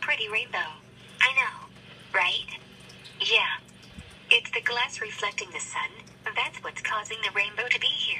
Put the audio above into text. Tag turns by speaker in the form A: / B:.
A: pretty rainbow. I know, right? Yeah. It's the glass reflecting the sun. That's what's causing the rainbow to be here.